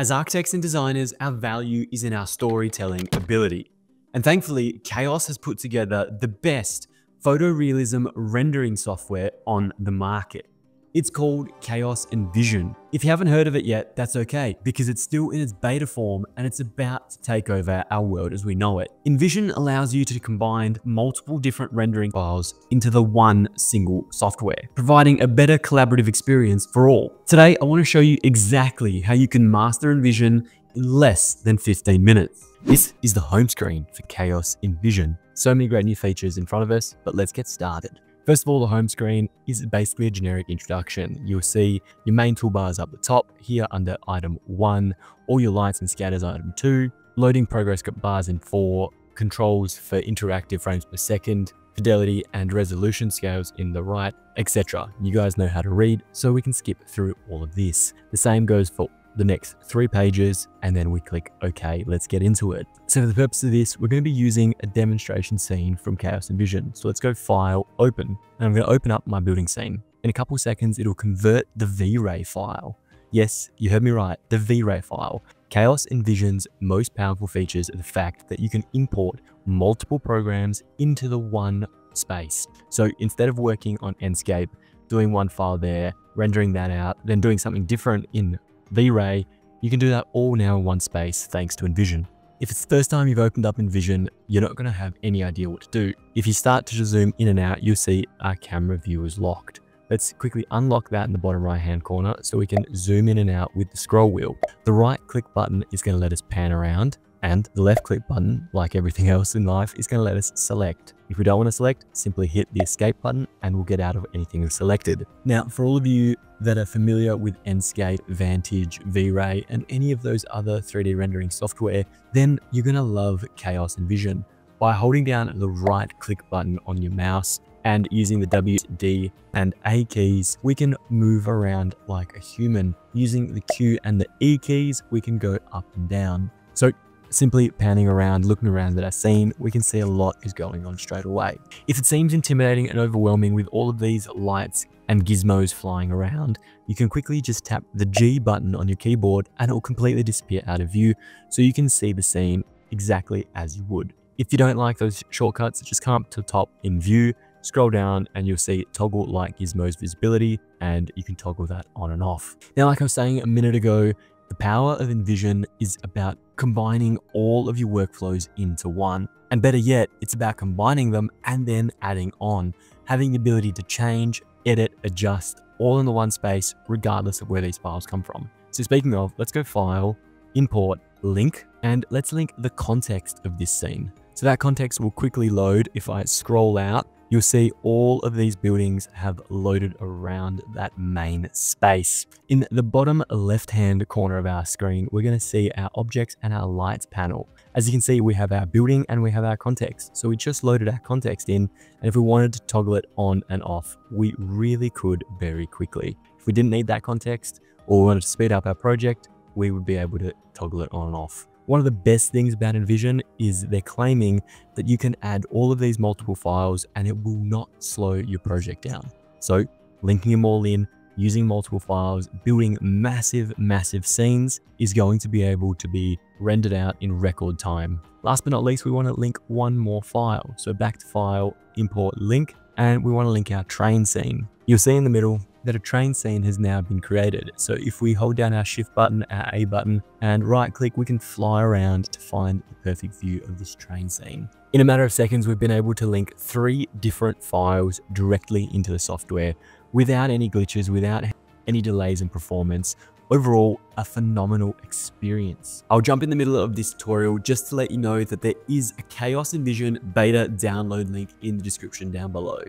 As architects and designers, our value is in our storytelling ability. And thankfully, Chaos has put together the best photorealism rendering software on the market. It's called Chaos Envision. If you haven't heard of it yet, that's okay, because it's still in its beta form and it's about to take over our world as we know it. Envision allows you to combine multiple different rendering files into the one single software, providing a better collaborative experience for all. Today, I want to show you exactly how you can master Envision in less than 15 minutes. This is the home screen for Chaos Envision. So many great new features in front of us, but let's get started. First of all, the home screen is basically a generic introduction. You'll see your main toolbars up the top here under item 1, all your lights and scatters item 2, loading progress bars in 4, controls for interactive frames per second, fidelity and resolution scales in the right, etc. You guys know how to read, so we can skip through all of this. The same goes for the next three pages and then we click OK, let's get into it. So for the purpose of this, we're going to be using a demonstration scene from Chaos Envision. So let's go File, Open, and I'm going to open up my building scene. In a couple seconds, it'll convert the V-Ray file. Yes, you heard me right, the V-Ray file. Chaos Envision's most powerful features are the fact that you can import multiple programs into the one space. So instead of working on Enscape, doing one file there, rendering that out, then doing something different in V-Ray, you can do that all now in one space thanks to Envision. If it's the first time you've opened up Envision, you're not going to have any idea what to do. If you start to zoom in and out, you'll see our camera view is locked. Let's quickly unlock that in the bottom right hand corner so we can zoom in and out with the scroll wheel. The right click button is going to let us pan around and the left click button, like everything else in life, is going to let us select. If we don't want to select, simply hit the escape button and we'll get out of anything selected. Now, for all of you that are familiar with Enscape, Vantage, V-Ray, and any of those other 3D rendering software, then you're going to love Chaos Envision. By holding down the right click button on your mouse and using the W, D, and A keys, we can move around like a human. Using the Q and the E keys, we can go up and down. So Simply panning around, looking around at our scene, we can see a lot is going on straight away. If it seems intimidating and overwhelming with all of these lights and gizmos flying around, you can quickly just tap the G button on your keyboard and it will completely disappear out of view so you can see the scene exactly as you would. If you don't like those shortcuts, just come up to the top in view, scroll down and you'll see toggle light gizmos visibility and you can toggle that on and off. Now, like I was saying a minute ago, the power of Envision is about combining all of your workflows into one. And better yet, it's about combining them and then adding on, having the ability to change, edit, adjust, all in the one space, regardless of where these files come from. So speaking of, let's go File, Import, Link, and let's link the context of this scene. So that context will quickly load if I scroll out you'll see all of these buildings have loaded around that main space. In the bottom left-hand corner of our screen, we're going to see our objects and our lights panel. As you can see, we have our building and we have our context. So we just loaded our context in, and if we wanted to toggle it on and off, we really could very quickly. If we didn't need that context or we wanted to speed up our project, we would be able to toggle it on and off. One of the best things about Envision is they're claiming that you can add all of these multiple files and it will not slow your project down. So linking them all in, using multiple files, building massive, massive scenes is going to be able to be rendered out in record time. Last but not least, we want to link one more file. So back to file, import link, and we want to link our train scene. You'll see in the middle, that a train scene has now been created. So if we hold down our shift button, our A button, and right click, we can fly around to find the perfect view of this train scene. In a matter of seconds, we've been able to link three different files directly into the software without any glitches, without any delays in performance. Overall, a phenomenal experience. I'll jump in the middle of this tutorial just to let you know that there is a Chaos Envision beta download link in the description down below.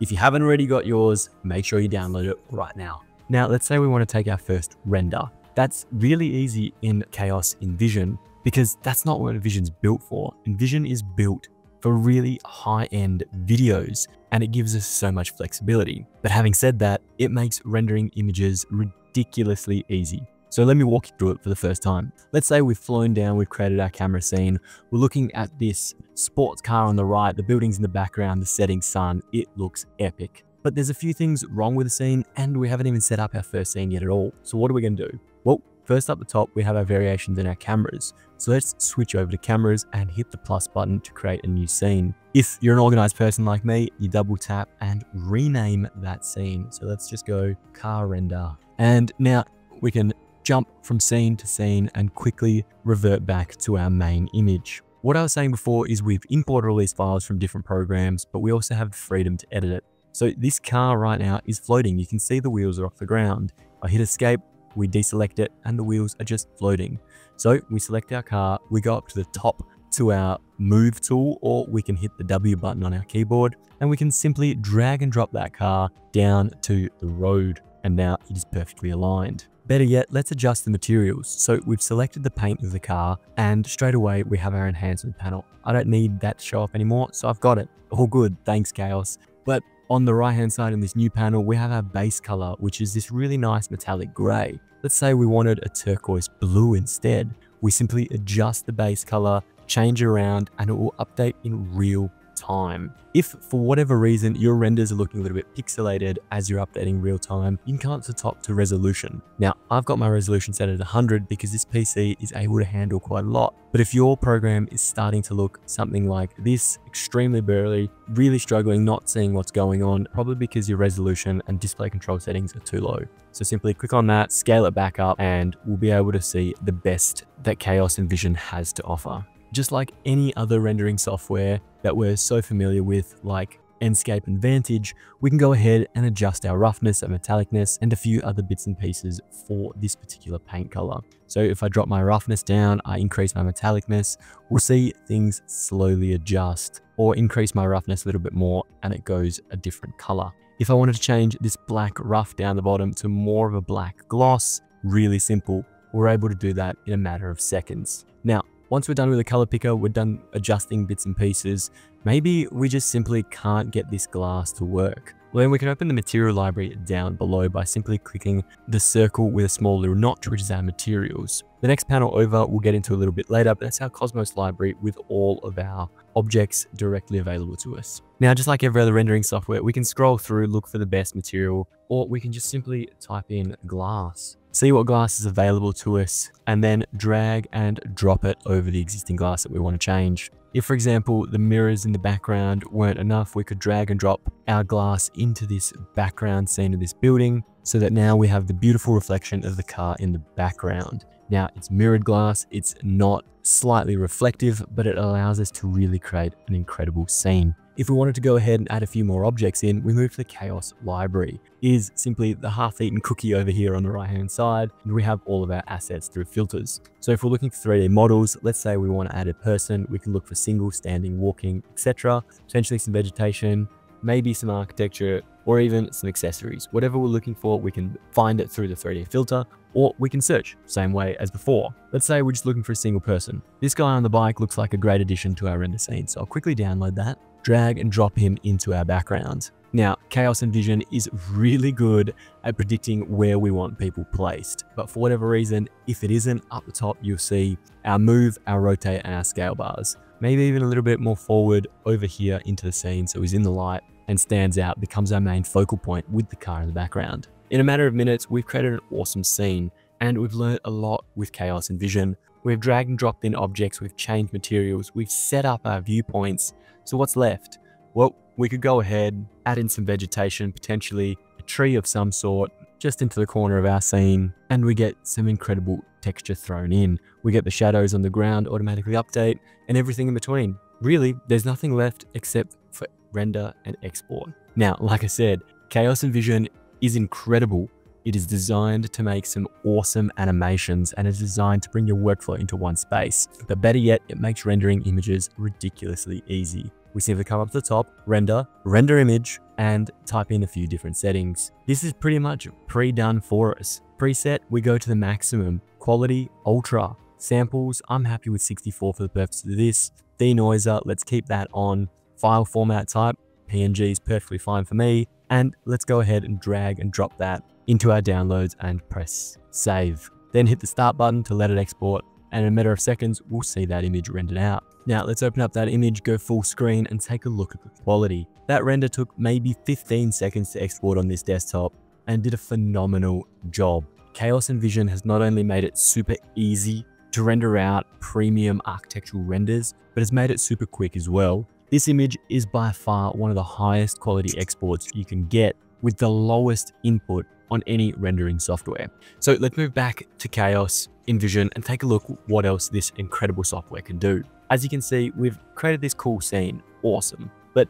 If you haven't already got yours, make sure you download it right now. Now, let's say we want to take our first render. That's really easy in Chaos Envision because that's not what Envision's built for. Envision is built for really high-end videos and it gives us so much flexibility. But having said that, it makes rendering images ridiculously easy. So let me walk you through it for the first time. Let's say we've flown down, we've created our camera scene. We're looking at this sports car on the right, the buildings in the background, the setting sun. It looks epic. But there's a few things wrong with the scene and we haven't even set up our first scene yet at all. So what are we going to do? Well, first up the top, we have our variations in our cameras. So let's switch over to cameras and hit the plus button to create a new scene. If you're an organized person like me, you double tap and rename that scene. So let's just go car render. And now we can jump from scene to scene and quickly revert back to our main image. What I was saying before is we've imported all these files from different programs, but we also have the freedom to edit it. So this car right now is floating. You can see the wheels are off the ground. I hit escape, we deselect it, and the wheels are just floating. So we select our car, we go up to the top to our move tool, or we can hit the W button on our keyboard, and we can simply drag and drop that car down to the road. And now it is perfectly aligned. Better yet, let's adjust the materials. So we've selected the paint of the car and straight away we have our enhancement panel. I don't need that to show up anymore, so I've got it. All good, thanks Chaos. But on the right hand side in this new panel, we have our base color, which is this really nice metallic gray. Let's say we wanted a turquoise blue instead. We simply adjust the base color, change around, and it will update in real time. If for whatever reason your renders are looking a little bit pixelated as you're updating real time, you can come to top to resolution. Now I've got my resolution set at 100 because this PC is able to handle quite a lot. But if your program is starting to look something like this, extremely blurry, really struggling, not seeing what's going on, probably because your resolution and display control settings are too low. So simply click on that, scale it back up, and we'll be able to see the best that Chaos Envision has to offer just like any other rendering software that we're so familiar with like Enscape and Vantage, we can go ahead and adjust our roughness and metallicness and a few other bits and pieces for this particular paint color. So if I drop my roughness down, I increase my metallicness, we'll see things slowly adjust or increase my roughness a little bit more and it goes a different color. If I wanted to change this black rough down the bottom to more of a black gloss, really simple. We're able to do that in a matter of seconds. Now, once we're done with the color picker, we're done adjusting bits and pieces. Maybe we just simply can't get this glass to work. Well, then we can open the material library down below by simply clicking the circle with a small little notch, which is our materials. The next panel over we'll get into a little bit later, but that's our Cosmos library with all of our objects directly available to us. Now, just like every other rendering software, we can scroll through, look for the best material, or we can just simply type in glass see what glass is available to us, and then drag and drop it over the existing glass that we want to change. If, for example, the mirrors in the background weren't enough, we could drag and drop our glass into this background scene of this building so that now we have the beautiful reflection of the car in the background. Now, it's mirrored glass, it's not slightly reflective, but it allows us to really create an incredible scene. If we wanted to go ahead and add a few more objects in, we move to the Chaos library. It is simply the half-eaten cookie over here on the right-hand side, and we have all of our assets through filters. So if we're looking for 3D models, let's say we want to add a person, we can look for single, standing, walking, etc. Potentially some vegetation, maybe some architecture, or even some accessories. Whatever we're looking for, we can find it through the 3D filter, or we can search, same way as before. Let's say we're just looking for a single person. This guy on the bike looks like a great addition to our render scene, so I'll quickly download that drag and drop him into our background. Now, Chaos Envision is really good at predicting where we want people placed, but for whatever reason, if it isn't up the top, you'll see our move, our rotate, and our scale bars. Maybe even a little bit more forward over here into the scene so he's in the light and stands out, becomes our main focal point with the car in the background. In a matter of minutes, we've created an awesome scene, and we've learned a lot with Chaos Envision. We've dragged and dropped in objects, we've changed materials, we've set up our viewpoints, so what's left? Well, we could go ahead, add in some vegetation, potentially a tree of some sort, just into the corner of our scene, and we get some incredible texture thrown in. We get the shadows on the ground automatically update, and everything in between. Really, there's nothing left except for render and export. Now, like I said, Chaos Envision is incredible. It is designed to make some awesome animations and is designed to bring your workflow into one space. But better yet, it makes rendering images ridiculously easy. We simply come up to the top, render, render image, and type in a few different settings. This is pretty much pre-done for us. Preset, we go to the maximum. Quality, ultra. Samples, I'm happy with 64 for the purpose of this. Denoiser, let's keep that on. File format type, PNG is perfectly fine for me. And let's go ahead and drag and drop that into our downloads and press save. Then hit the start button to let it export and in a matter of seconds, we'll see that image rendered out. Now let's open up that image, go full screen and take a look at the quality. That render took maybe 15 seconds to export on this desktop and did a phenomenal job. Chaos Envision has not only made it super easy to render out premium architectural renders, but has made it super quick as well. This image is by far one of the highest quality exports you can get with the lowest input on any rendering software. So let's move back to Chaos Envision and take a look what else this incredible software can do. As you can see, we've created this cool scene, awesome, but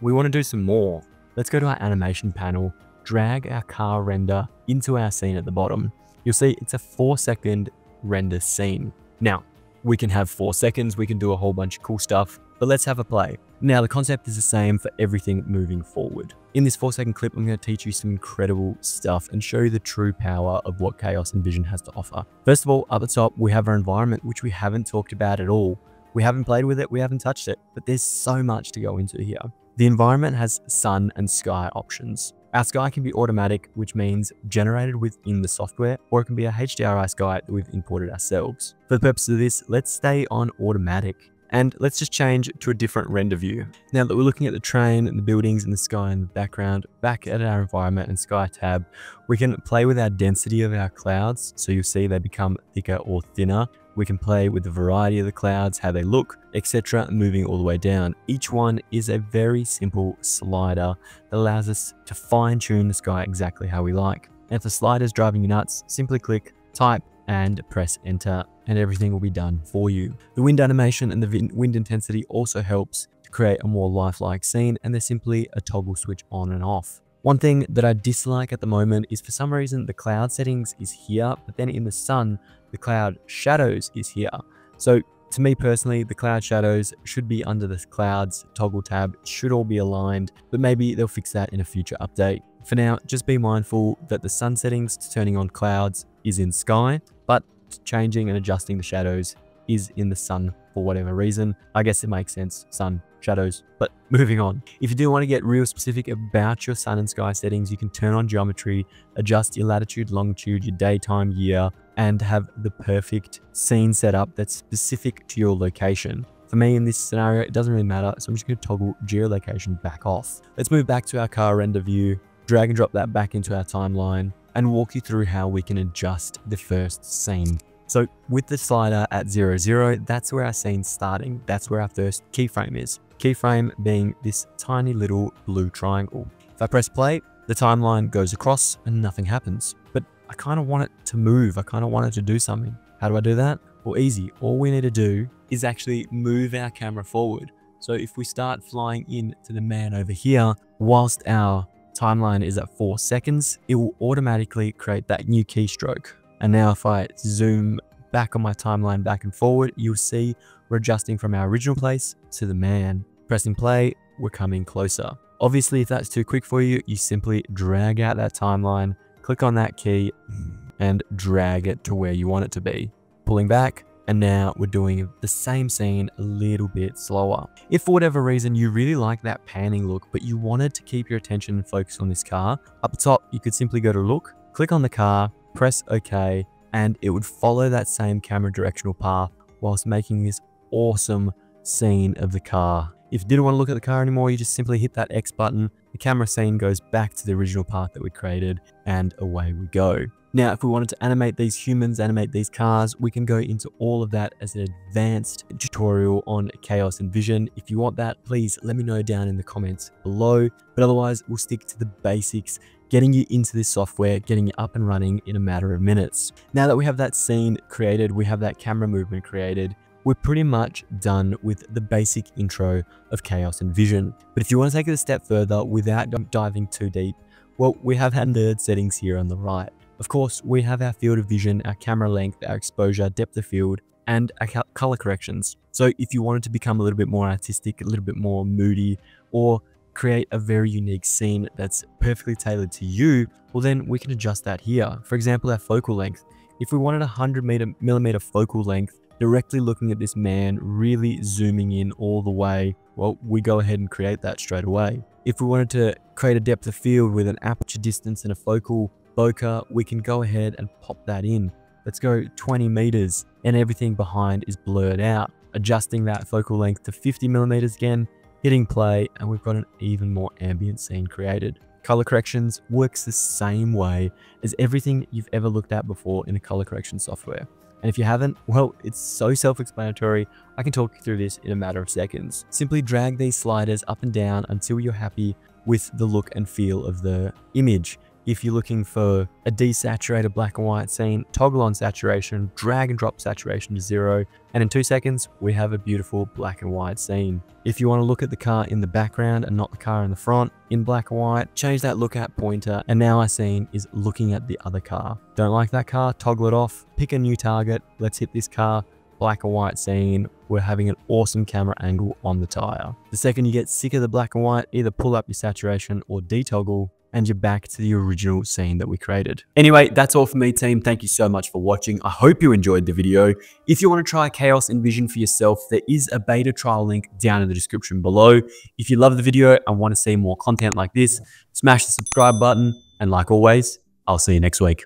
we want to do some more. Let's go to our animation panel, drag our car render into our scene at the bottom. You'll see it's a four second render scene. Now, we can have four seconds, we can do a whole bunch of cool stuff, but let's have a play. Now, the concept is the same for everything moving forward. In this four second clip, I'm going to teach you some incredible stuff and show you the true power of what Chaos Envision has to offer. First of all, up the top, we have our environment, which we haven't talked about at all. We haven't played with it, we haven't touched it, but there's so much to go into here. The environment has sun and sky options. Our sky can be automatic, which means generated within the software, or it can be a HDRI sky that we've imported ourselves. For the purpose of this, let's stay on automatic. And let's just change to a different render view. Now that we're looking at the train and the buildings and the sky in the background, back at our environment and sky tab, we can play with our density of our clouds. So you'll see they become thicker or thinner. We can play with the variety of the clouds, how they look, etc. moving all the way down. Each one is a very simple slider that allows us to fine tune the sky exactly how we like. And if the slider is driving you nuts, simply click type and press enter and everything will be done for you. The wind animation and the wind intensity also helps to create a more lifelike scene and they're simply a toggle switch on and off. One thing that I dislike at the moment is for some reason the cloud settings is here, but then in the sun, the cloud shadows is here. So to me personally, the cloud shadows should be under the clouds toggle tab, should all be aligned, but maybe they'll fix that in a future update. For now, just be mindful that the sun settings to turning on clouds is in sky, but changing and adjusting the shadows is in the sun for whatever reason. I guess it makes sense, sun, shadows, but moving on. If you do want to get real specific about your sun and sky settings, you can turn on geometry, adjust your latitude, longitude, your daytime, year, and have the perfect scene setup that's specific to your location. For me in this scenario, it doesn't really matter, so I'm just going to toggle geolocation back off. Let's move back to our car render view, drag and drop that back into our timeline, and walk you through how we can adjust the first scene. So with the slider at 0, 0, that's where our scene's starting. That's where our first keyframe is. Keyframe being this tiny little blue triangle. If I press play, the timeline goes across and nothing happens. But I kind of want it to move. I kind of want it to do something. How do I do that? Well, easy. All we need to do is actually move our camera forward. So if we start flying in to the man over here, whilst our timeline is at four seconds, it will automatically create that new keystroke. And now if I zoom back on my timeline back and forward, you'll see we're adjusting from our original place to the man. Pressing play, we're coming closer. Obviously, if that's too quick for you, you simply drag out that timeline, click on that key, and drag it to where you want it to be. Pulling back, and now we're doing the same scene a little bit slower. If for whatever reason you really like that panning look, but you wanted to keep your attention and focus on this car, up top you could simply go to look, click on the car, press OK, and it would follow that same camera directional path whilst making this awesome scene of the car. If you didn't want to look at the car anymore, you just simply hit that X button, the camera scene goes back to the original path that we created, and away we go. Now, if we wanted to animate these humans, animate these cars, we can go into all of that as an advanced tutorial on Chaos Envision. If you want that, please let me know down in the comments below. But otherwise, we'll stick to the basics getting you into this software, getting you up and running in a matter of minutes. Now that we have that scene created, we have that camera movement created, we're pretty much done with the basic intro of Chaos Envision. But if you want to take it a step further without diving too deep, well, we have our nerd settings here on the right. Of course, we have our field of vision, our camera length, our exposure, depth of field, and our color corrections. So if you wanted to become a little bit more artistic, a little bit more moody, or create a very unique scene that's perfectly tailored to you, well then we can adjust that here. For example, our focal length. If we wanted a 100 meter, millimeter focal length, directly looking at this man, really zooming in all the way, well, we go ahead and create that straight away. If we wanted to create a depth of field with an aperture distance and a focal bokeh, we can go ahead and pop that in. Let's go 20 meters and everything behind is blurred out. Adjusting that focal length to 50 millimeters again, hitting play, and we've got an even more ambient scene created. Color corrections works the same way as everything you've ever looked at before in a color correction software. And if you haven't, well, it's so self-explanatory. I can talk you through this in a matter of seconds. Simply drag these sliders up and down until you're happy with the look and feel of the image. If you're looking for a desaturated black and white scene, toggle on saturation, drag and drop saturation to zero, and in two seconds, we have a beautiful black and white scene. If you want to look at the car in the background and not the car in the front, in black and white, change that look at pointer, and now our scene is looking at the other car. Don't like that car? Toggle it off, pick a new target, let's hit this car, black and white scene, we're having an awesome camera angle on the tire. The second you get sick of the black and white, either pull up your saturation or detoggle and you're back to the original scene that we created. Anyway, that's all for me team. Thank you so much for watching. I hope you enjoyed the video. If you want to try Chaos Envision for yourself, there is a beta trial link down in the description below. If you love the video and want to see more content like this, smash the subscribe button. And like always, I'll see you next week.